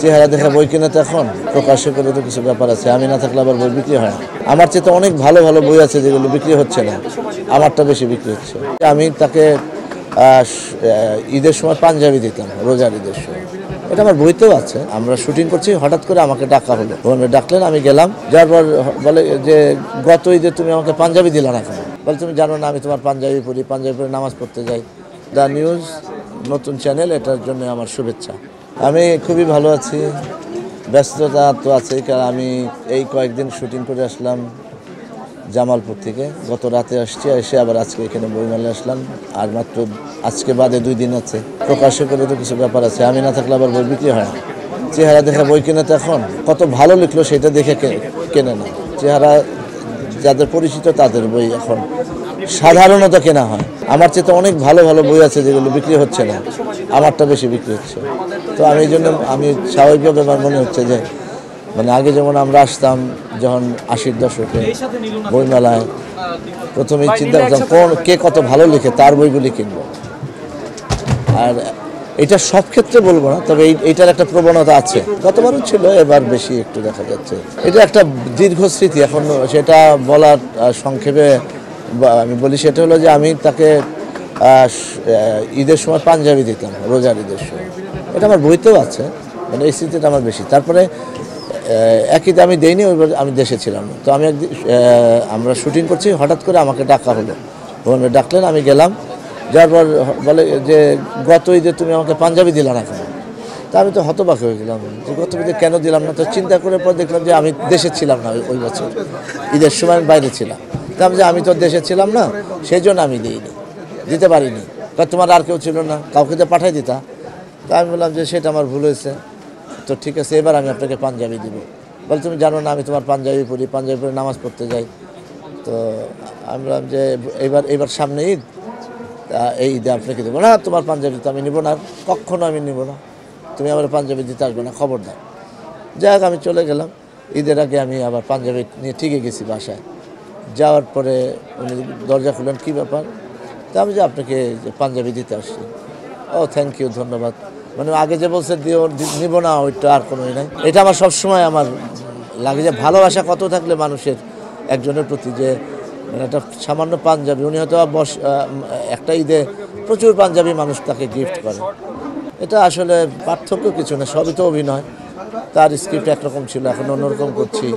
চেহারা দেখে বই কিনে তো এখন প্রকাশ্য করে তো কিছু ব্যাপার আছে, আমি না থাকলে আবার বই বিক্রি হয় আমার চেয়ে তো অনেক ভালো ভালো বই আছে যেগুলো বিক্রি হচ্ছে না, আমারটা বেশি বিক্রি হচ্ছে। আমি তাকে ঈদের সময় পাঞ্জাবি দিতাম, রোজার ঈদের সময়। এটা আমার বইতেও আছে, আমরা শুটিং করছি, হঠাৎ করে আমাকে ডাকা হলো। ওখানে ডাকলেন, আমি গেলাম, যার পর বলে যে, গত ঈদে তুমি আমাকে পাঞ্জাবি দিলা না কেন? বলে, তুমি জানো না, আমি তোমার পাঞ্জাবি পড়ি পাঞ্জাবি পড়ে নামাজ পড়তে যাই। দ্য নিউজ, নতুন চ্যানেল, এটার জন্য আমার শুভেচ্ছা। আমি খুবই ভালো আছি। ব্যস্ততা তো আছে কারণ আমি এই কয়েকদিন শুটিং করে আসলাম জামালপুর থেকে। গত রাতে আসছি, এসে আবার আজকে এখানে বইমেলে আসলাম। আর মাত্র আজকে বাদে দুই দিন আছে। প্রকাশ্য করে তো কিছু ব্যাপার আছে। আমি না থাকলে আবার বই বিক্রি হয় না। চেহারা দেখে বই কিনে তো এখন? কত ভালো লিখলো সেটা দেখে কেনে না। চেহারা যাদের পরিচিত তাদের বই এখন। সাধারণত কেনা হয়। আমার চেয়ে তো অনেক ভালো ভালো বই আছে যেগুলো বিক্রি হচ্ছে না। আমারটা বেশি বিক্রি হচ্ছে। তো আমি এই জন্য আমি স্বাভাবিকভাবে আমার মনে হচ্ছে যে মানে আগে যেমন আমরা আসতাম যখন আশির দশকে বইমেলায় প্রথমেই চিন্তা করতাম কোন কে কত ভালো লিখে তার বইগুলি কিনবো। আর এটা সব ক্ষেত্রে বলব না তবে এই- এইটার একটা প্রবণতা আছে। গতবারও ছিল এবার বেশি একটু দেখা যাচ্ছে। এটা একটা দীর্ঘ স্মৃতি এখন সেটা বলার সংক্ষেপে আমি বলি সেটা হলো যে আমি তাকে ঈদের সময় পাঞ্জাবি দিতাম, রোজার ঈদের সময়। এটা আমার বইতেও আছে মানে এই স্মৃতিটা আমার বেশি। তারপরে একই আমি দেইনি, ওইবার আমি দেশে ছিলাম। তো আমি একদিন আমরা শুটিং করছি, হঠাৎ করে আমাকে ডাকা হলো। ওখানে ডাকলেন, আমি গেলাম। যার পর বলে যে, গত ঈদে তুমি আমাকে পাঞ্জাবি দিলা না কেন? তা আমি তো হতবাক হয়ে গেলাম। যে, গত ঈদে কেন দিলাম না? তো চিন্তা করে পর দেখলাম যে, আমি দেশে ছিলাম না ওই- ওই বছর। ঈদের সময় আমি বাইরে ছিলাম। তা যে আমি তো দেশে ছিলাম না সেই জন্য আমি দিইনি, দিতে পারিনি। তা তোমার আর কেউ ছিল না, কাউকে তো পাঠাই দিতা। তা আমি বললাম যে সেটা আমার ভুল হয়েছে। তো ঠিক আছে, এবার আমি আপনাকে পাঞ্জাবি দিব। বলে, তুমি জানো না, আমি তোমার পাঞ্জাবি পড়ি পাঞ্জাবি পড়ে নামাজ পড়তে যাই। তো আমি বললাম যে, এবার এবার সামনে ঈদ এই ঈদে আপনাকে দেবো না, তোমার পাঞ্জাবি তো আমি নিব না কখনো আমি নিব না। তুমি আমার পাঞ্জাবি দিতে আসবে না খবর দাও যাই আমি চলে গেলাম। ঈদের আগে আমি আবার পাঞ্জাবি নিয়ে ঠিকই গেছি বাসায়। যাওয়ার পরে উনি দরজা খুললেন, কী ব্যাপার? তা আমি যে আপনাকে পাঞ্জাবি দিতে আসছি। ও থ্যাংক ইউ ধন্যবাদ। মানে আগে যে বলছে, দিও নিব না ওইটা আর কোনো নাই। এটা আমার সবসময় আমার লাগে যে ভালোবাসা কত থাকলে মানুষের একজনের প্রতি যে মানে একটা সামান্য পাঞ্জাবি, উনি হয়তো বস একটা ঈদে প্রচুর পাঞ্জাবি মানুষ তাকে গিফট করে। এটা আসলে পার্থক্য কিছু না, সবই তো অভিনয়। তার স্ক্রিপ্ট একরকম ছিল, এখন অন্যরকম করছি।